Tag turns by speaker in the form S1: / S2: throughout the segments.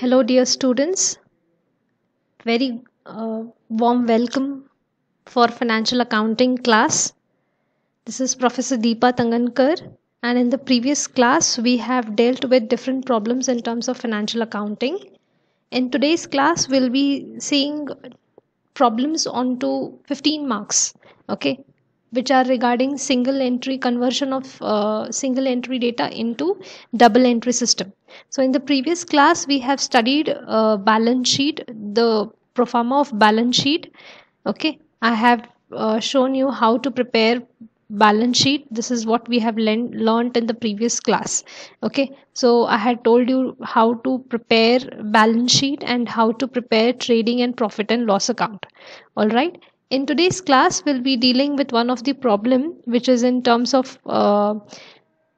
S1: Hello, dear students. Very uh, warm welcome for financial accounting class. This is Professor Deepa Tangankar, and in the previous class, we have dealt with different problems in terms of financial accounting. In today's class, we'll be seeing problems onto 15 marks. Okay, which are regarding single entry conversion of uh, single entry data into double entry system. So in the previous class we have studied uh, balance sheet the pro of balance sheet. Okay i have uh, shown you how to prepare balance sheet. This is what we have learned in the previous class. Okay so i had told you how to prepare balance sheet and how to prepare trading and profit and loss account. All right in today's class we'll be dealing with one of the problem which is in terms of uh,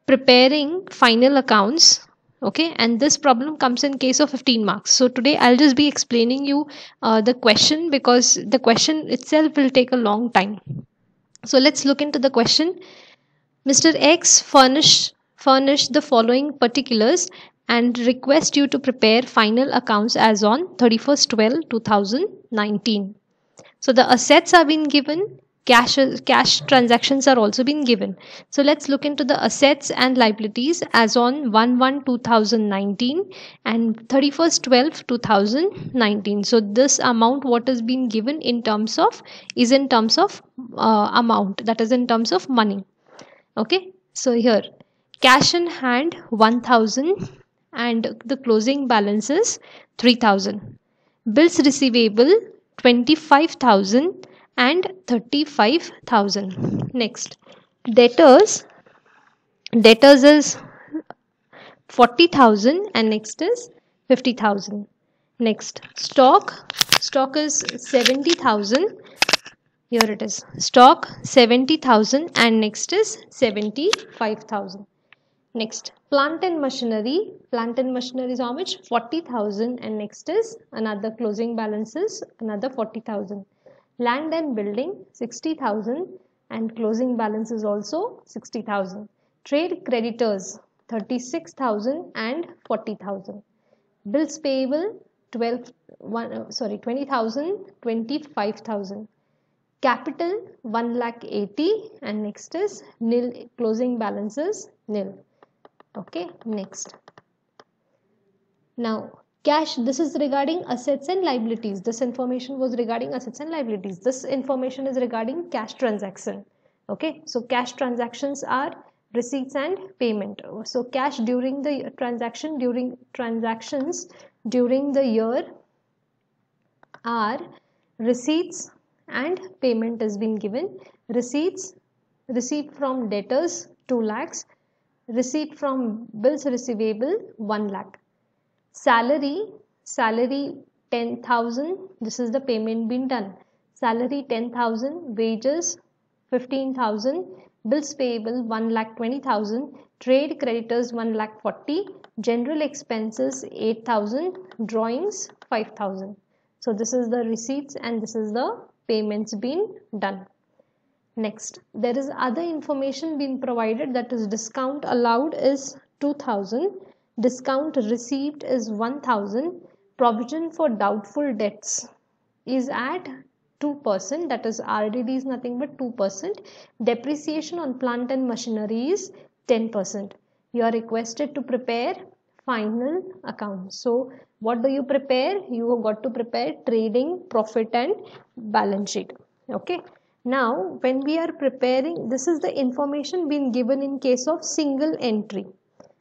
S1: preparing final accounts okay? And this problem comes in case of 15 marks. So today i'll just be explaining you uh, the question because the question itself will take a long time. So let's look into the question. Mr x furnish furnish the following particulars and request you to prepare final accounts as on 31st 12 2019 so the assets are being given cash cash transactions are also being given. So let's look into the assets and liabilities as on 1 1 2019 and 31st 12 2019 so this amount what has been given in terms of is in terms of uh, amount that is in terms of money. Okay? So here cash in hand 1000 and the closing balance is 3000 bills receivable 25000 and 35000 next. Debtors. Debtors is 40000 and next is 50000 next. Stock. Stock is 70000 here it is. Stock 70000 and next is 75000 next plant and machinery. Plant and machinery is how much? 40000 and next is another closing balance is another 40000 land and building 60000 and closing balance is also 60000 trade creditors 36000 and 40000 bills payable 12 one, uh, sorry 20000 25000 capital 1 lakh 80 and next is nil closing balances nil okay next. Now cash this is regarding assets and liabilities. This information was regarding assets and liabilities. This information is regarding cash transaction. Okay so cash transactions are receipts and payment. So cash during the transaction during transactions during the year are receipts and payment has been given. Receipts received from debtors 2 lakhs receipt from bills receivable 1 lakh. Salary salary 10000 this is the payment being done. Salary 10000 wages 15000 bills payable 1 lakh 20000 trade creditors 1 lakh 40 general expenses 8000 drawings 5000 so this is the receipts and this is the payments being done next there is other information being provided that is discount allowed is 2000 discount received is 1000 provision for doubtful debts is at 2% that is RDD is nothing but 2% depreciation on plant and machinery is 10% you are requested to prepare final account. So what do you prepare? You have got to prepare trading profit and balance sheet. Okay now when we are preparing this is the information being given in case of single entry.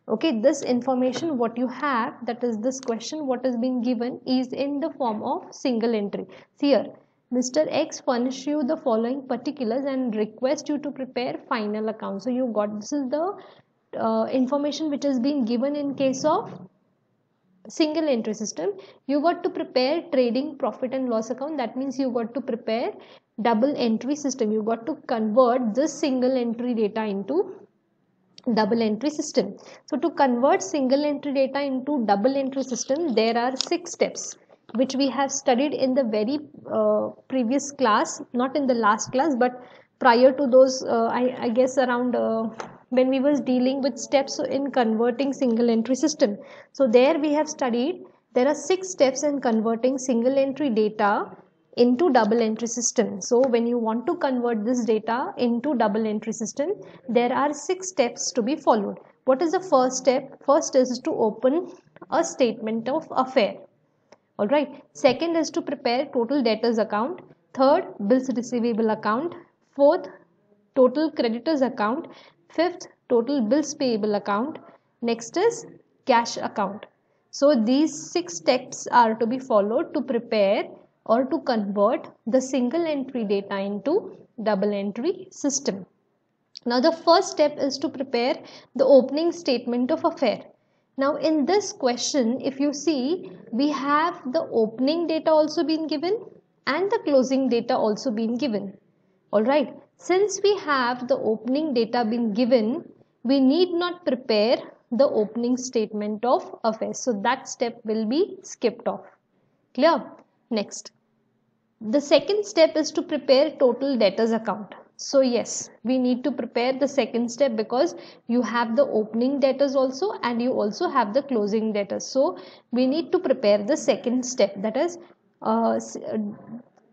S1: Okay this information what you have that is this question what has been given is in the form of single entry. See here mr x furnish you the following particulars and request you to prepare final account. So you got this is the uh, information which has been given in case of single entry system. You got to prepare trading profit and loss account. That means you got to prepare double entry system you got to convert this single entry data into double entry system. So to convert single entry data into double entry system, there are six steps which we have studied in the very uh, previous class, not in the last class, but prior to those, uh, I, I, guess around uh, when we was dealing with steps in converting single entry system. So there we have studied there are six steps in converting single entry data into double entry system. So when you want to convert this data into double entry system, there are six steps to be followed. What is the first step? First is to open a statement of affair. Alright. Second is to prepare total debtors account. Third, bills receivable account. Fourth, total creditors account. Fifth, total bills payable account. Next is cash account. So these six steps are to be followed to prepare or to convert the single entry data into double entry system. Now the first step is to prepare the opening statement of affair. Now in this question if you see we have the opening data also been given and the closing data also been given. Alright, since we have the opening data been given we need not prepare the opening statement of affairs. So that step will be skipped off. Clear? Next. The second step is to prepare total debtors account. So yes, we need to prepare the second step because you have the opening debtors also and you also have the closing debtors. So we need to prepare the second step that is uh, uh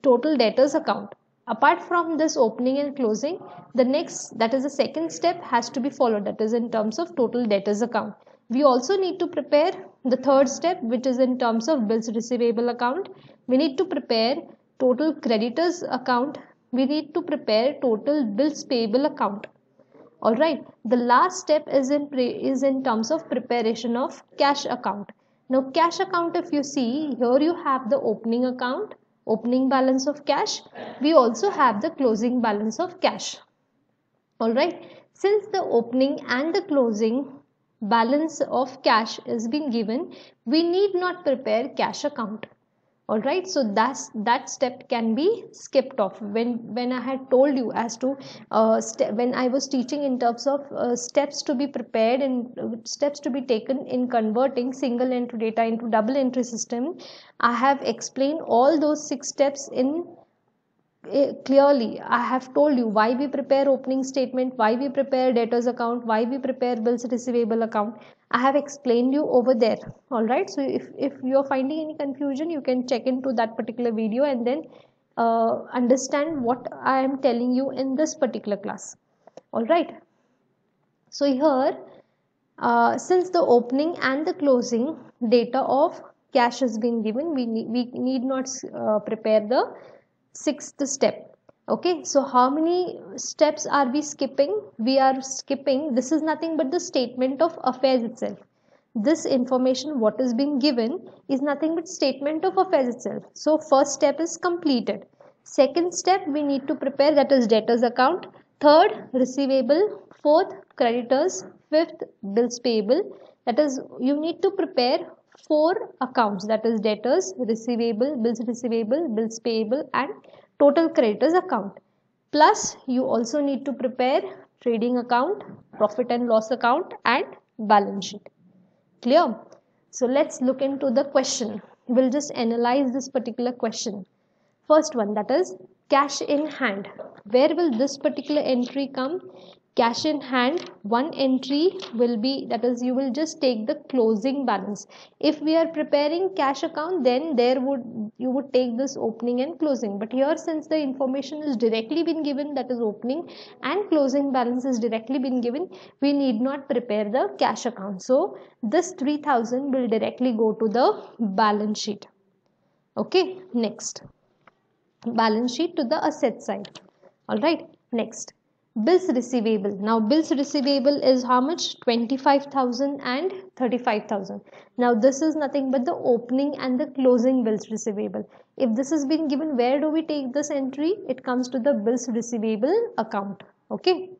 S1: total debtors account. Apart from this opening and closing, the next that is the second step has to be followed that is in terms of total debtors account. We also need to prepare the third step which is in terms of bills receivable account. We need to prepare total creditors account we need to prepare total bills payable account. All right the last step is in is in terms of preparation of cash account. Now cash account if you see here you have the opening account opening balance of cash. We also have the closing balance of cash. All right since the opening and the closing balance of cash is being given we need not prepare cash account all right so that's that step can be skipped off. When when i had told you as to uh, when i was teaching in terms of uh, steps to be prepared and uh, steps to be taken in converting single entry data into double entry system i have explained all those six steps in clearly i have told you why we prepare opening statement why we prepare debtors account why we prepare bills receivable account. I have explained you over there. All right? So if if you're finding any confusion you can check into that particular video and then uh, understand what i am telling you in this particular class. All right? So here uh, since the opening and the closing data of cash has been given we need, we need not uh, prepare the sixth step. Okay so how many steps are we skipping? We are skipping this is nothing but the statement of affairs itself. This information what is being given is nothing but statement of affairs itself. So first step is completed. Second step we need to prepare that is debtors account. Third receivable. Fourth creditors. Fifth bills payable. That is you need to prepare four accounts that is debtors, receivable, bills receivable, bills payable and total creditors account. Plus you also need to prepare trading account, profit and loss account and balance sheet. Clear? So let's look into the question. We'll just analyze this particular question. First one that is cash in hand. Where will this particular entry come? Cash in hand one entry will be that is you will just take the closing balance. If we are preparing cash account then there would you would take this opening and closing. But here since the information is directly been given that is opening and closing balance is directly been given we need not prepare the cash account. So this 3000 will directly go to the balance sheet. Okay next. Balance sheet to the asset side. All right next bills receivable. Now bills receivable is how much? 25000 and 35000 now this is nothing but the opening and the closing bills receivable. If this has been given where do we take this entry? It comes to the bills receivable account. Okay?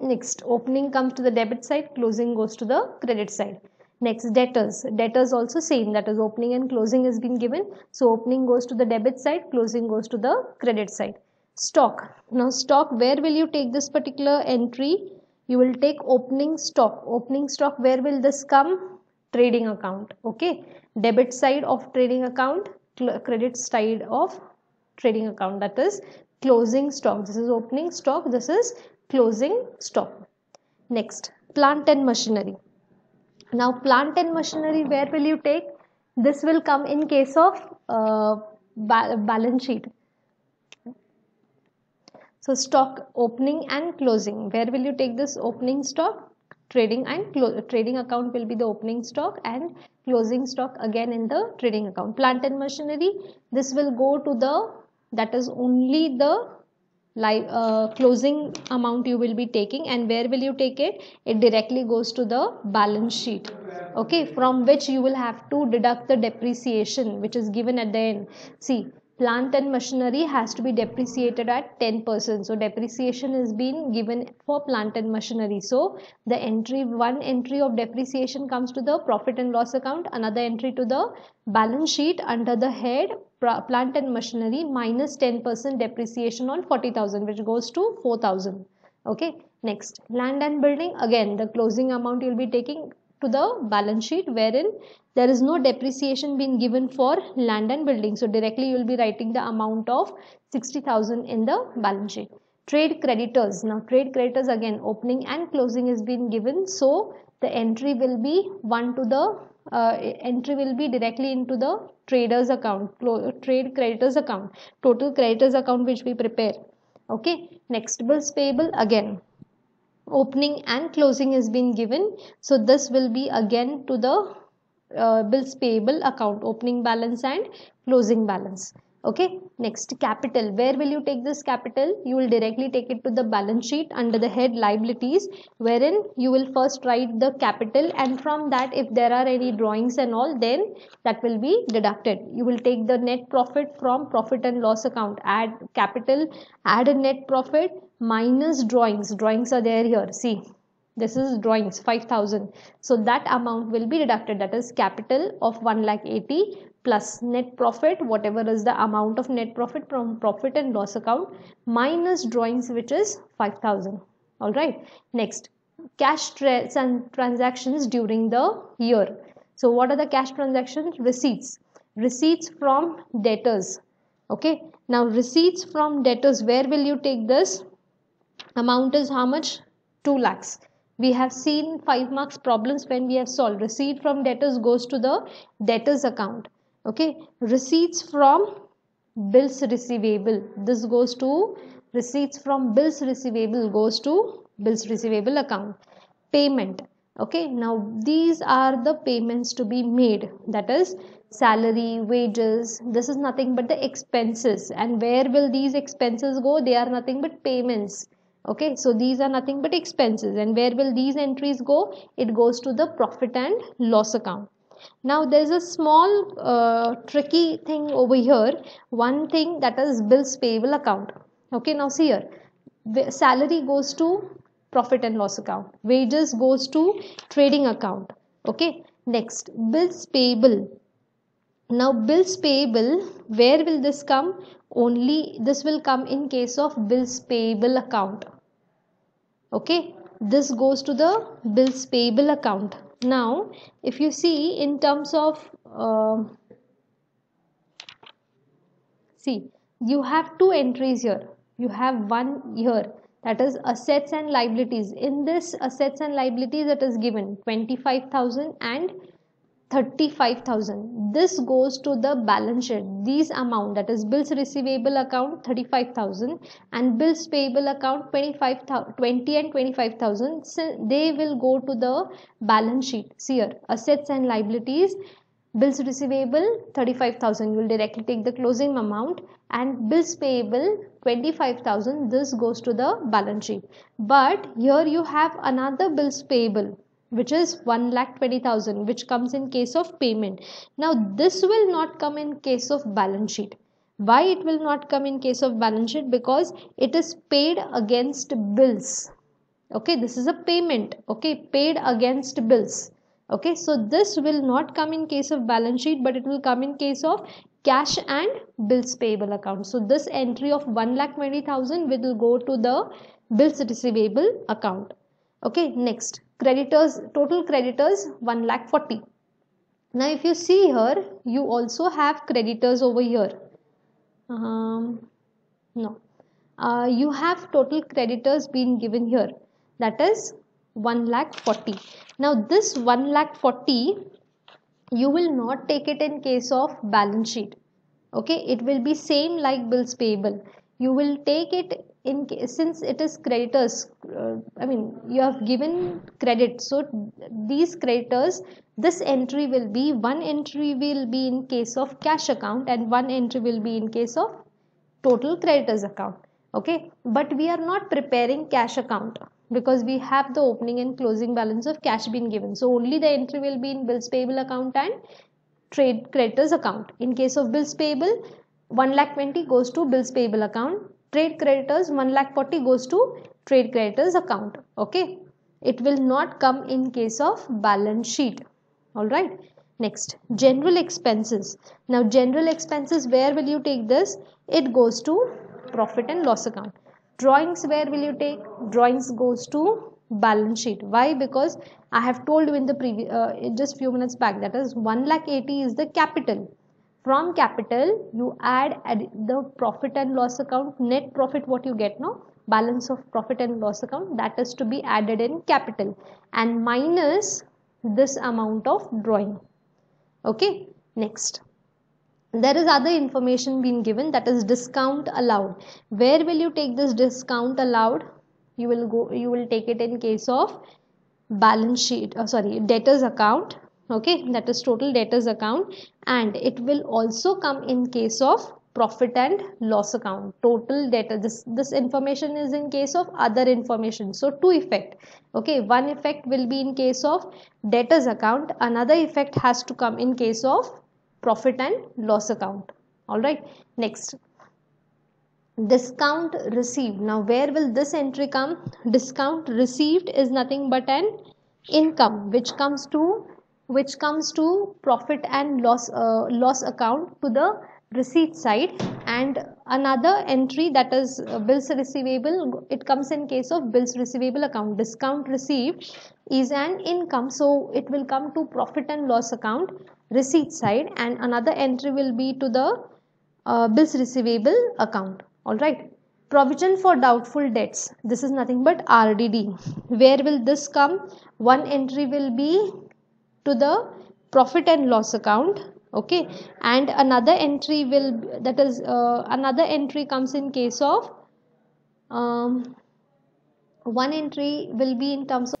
S1: Next opening comes to the debit side closing goes to the credit side. Next debtors. Debtors also same that is opening and closing has been given. So opening goes to the debit side closing goes to the credit side stock. Now stock where will you take this particular entry? You will take opening stock. Opening stock where will this come? Trading account okay? Debit side of trading account credit side of trading account that is closing stock. This is opening stock this is closing stock. Next plant and machinery. Now plant and machinery where will you take? This will come in case of uh, ba balance sheet so stock opening and closing. Where will you take this opening stock? Trading and trading account will be the opening stock and closing stock again in the trading account. Plant and machinery this will go to the that is only the live uh, closing amount you will be taking. And where will you take it? It directly goes to the balance sheet. Okay from which you will have to deduct the depreciation which is given at the end. See plant and machinery has to be depreciated at 10%. So depreciation is being given for plant and machinery. So the entry, one entry of depreciation comes to the profit and loss account, another entry to the balance sheet under the head plant and machinery minus 10% depreciation on 40,000 which goes to 4,000. Okay. Next, land and building. Again, the closing amount you'll be taking to the balance sheet wherein there is no depreciation being given for land and building. So directly you will be writing the amount of 60,000 in the balance sheet. Trade creditors. Now trade creditors again opening and closing is being given. So the entry will be 1 to the uh, entry will be directly into the traders account trade creditors account total creditors account which we prepare okay next bills payable again opening and closing is being given. So this will be again to the uh, bills payable account opening balance and closing balance okay next capital. Where will you take this capital? You will directly take it to the balance sheet under the head liabilities wherein you will first write the capital and from that if there are any drawings and all then that will be deducted. You will take the net profit from profit and loss account. Add capital add a net profit minus drawings. Drawings are there here. See this is drawings 5000 so that amount will be deducted. That is capital of 1 lakh 80 plus net profit whatever is the amount of net profit from profit and loss account minus drawings which is 5000 all right. Next cash tra transactions during the year. So what are the cash transactions? Receipts. Receipts from debtors. Okay. Now receipts from debtors where will you take this? Amount is how much? 2 lakhs. We have seen 5 marks problems when we have solved. Receipt from debtors goes to the debtors account okay? Receipts from bills receivable. This goes to receipts from bills receivable goes to bills receivable account. Payment. Okay? Now these are the payments to be made. That is salary wages. This is nothing but the expenses. And where will these expenses go? They are nothing but payments. Okay? So these are nothing but expenses. And where will these entries go? It goes to the profit and loss account now there is a small uh, tricky thing over here. One thing that is bills payable account. Okay now see here. The salary goes to profit and loss account. Wages goes to trading account. Okay next. Bills payable. Now bills payable where will this come? Only this will come in case of bills payable account. Okay this goes to the bills payable account now if you see in terms of uh, see you have two entries here. You have one here that is assets and liabilities. In this assets and liabilities it is given 25000 and 35000 this goes to the balance sheet. These amount that is bills receivable account 35000 and bills payable account 25 20 and 25000 so they will go to the balance sheet. See here assets and liabilities bills receivable 35000 you will directly take the closing amount and bills payable 25000 this goes to the balance sheet. But here you have another bills payable which is 1 lakh 20,000 which comes in case of payment. Now this will not come in case of balance sheet. Why it will not come in case of balance sheet? Because it is paid against bills. Okay, this is a payment. Okay, paid against bills. Okay, so this will not come in case of balance sheet but it will come in case of cash and bills payable account. So this entry of 1 lakh 20,000 will go to the bills receivable account. Okay, next creditors total creditors 1 lakh 40 now if you see here you also have creditors over here. Um, no. Uh, you have total creditors being given here. That is 1 lakh 40 now this 1 lakh 40 you will not take it in case of balance sheet. Okay? It will be same like bills payable. You will take it in since it is creditors uh, i mean you have given credit so these creditors this entry will be one entry will be in case of cash account and one entry will be in case of total creditors account okay? But we are not preparing cash account because we have the opening and closing balance of cash being given. So only the entry will be in bills payable account and trade creditors account. In case of bills payable 1 lakh 20 goes to bills payable account trade creditors 1 lakh 40 goes to trade creditors account okay? It will not come in case of balance sheet all right? Next general expenses. Now general expenses where will you take this? It goes to profit and loss account. Drawings where will you take? Drawings goes to balance sheet. Why? Because i have told you in the previous uh, just few minutes back that is 1 lakh 80 is the capital from capital you add, the profit and loss account net profit what you get now balance of profit and loss account that is to be added in capital. And minus this amount of drawing. Okay next. There is other information being given that is discount allowed. Where will you take this discount allowed? You will go you will take it in case of balance sheet uh, sorry debtors account okay that is total debtors account. And it will also come in case of profit and loss account. Total data this this information is in case of other information. So two effect. Okay one effect will be in case of debtors account. Another effect has to come in case of profit and loss account. All right next. Discount received. Now where will this entry come? Discount received is nothing but an income which comes to which comes to profit and loss uh, loss account to the receipt side. And another entry that is uh, bills receivable it comes in case of bills receivable account. Discount received is an income. So it will come to profit and loss account receipt side. And another entry will be to the uh, bills receivable account. All right. Provision for doubtful debts. This is nothing but rdd where will this come? One entry will be to the profit and loss account okay? And another entry will that is uh, another entry comes in case of um, one entry will be in terms of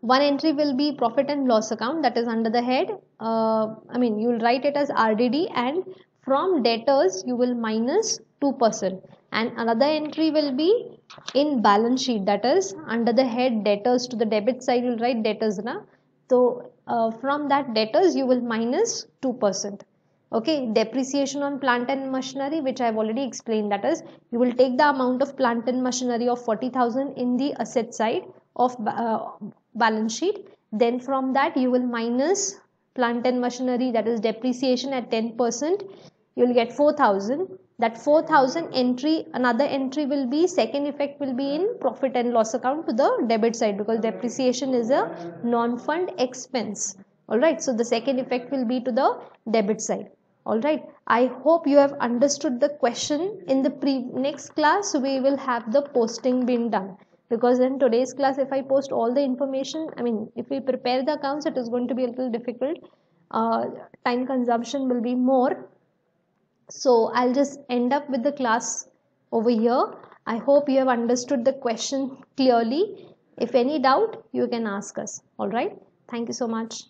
S1: one entry will be profit and loss account that is under the head. Uh, i mean you will write it as rdd and from debtors you will minus 2% and another entry will be in balance sheet that is under the head debtors to the debit side you'll write debtors na? So uh, from that debtors you will minus 2% okay depreciation on plant and machinery which i have already explained that is you will take the amount of plant and machinery of 40000 in the asset side of uh, balance sheet. Then from that you will minus plant and machinery that is depreciation at 10% you will get 4000 that 4000 entry another entry will be second effect will be in profit and loss account to the debit side because depreciation is a non-fund expense. All right so the second effect will be to the debit side. All right i hope you have understood the question. In the pre next class we will have the posting being done because in today's class if I post all the information I mean if we prepare the accounts it is going to be a little difficult. Uh, time consumption will be more so I'll just end up with the class over here. I hope you have understood the question clearly. If any doubt you can ask us. Alright thank you so much